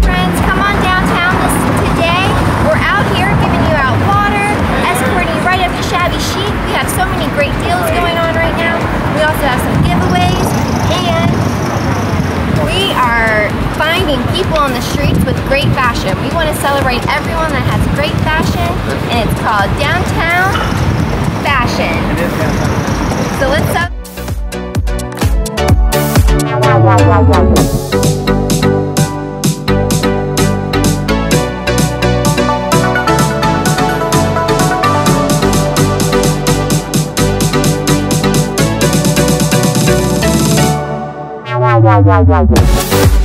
Friends, come on downtown this today. We're out here giving you out water, escorting you right up to Shabby Chic. We have so many great deals going on right now. We also have some giveaways and we are finding people on the streets with great fashion. We want to celebrate everyone that has great fashion and it's called Downtown Wow, wow, wow, wow.